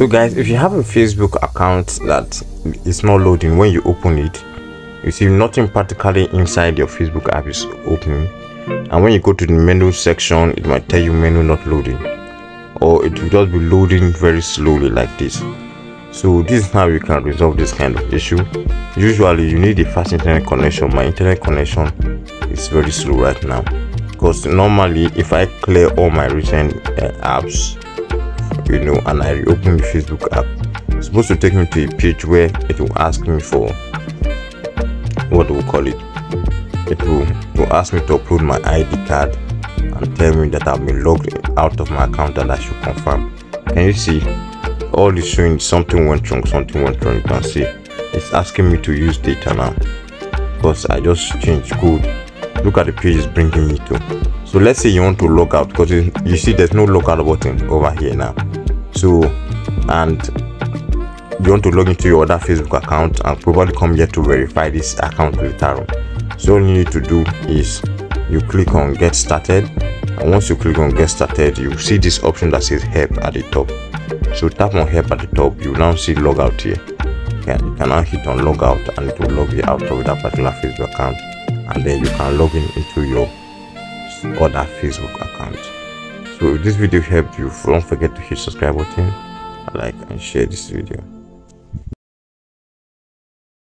so guys if you have a facebook account that is not loading when you open it you see nothing practically inside your facebook app is opening. And when you go to the menu section it might tell you menu not loading. Or it will just be loading very slowly like this. So this is how you can resolve this kind of issue. Usually you need a fast internet connection. My internet connection is very slow right now. Because normally if i clear all my recent uh, apps you know and i reopen the facebook app. It's supposed to take me to a page where it will ask me for what do we call it? It will, it will ask me to upload my id card and tell me that i've been logged out of my account and i should confirm. Can you see? All is showing something went wrong something went wrong. You can see. It's asking me to use data now. Because i just changed code. Look at the page it's bringing me to. So let's say you want to log out because you see there's no logout button over here now so and you want to log into your other facebook account and probably come here to verify this account later on so all you need to do is you click on get started. And once you click on get started you see this option that says help at the top. So tap on help at the top. You now see logout here. You can now hit on logout and it will log you out of that particular facebook account. And then you can log in into your other facebook account so if this video helped you. Don't forget to hit subscribe button like and share this video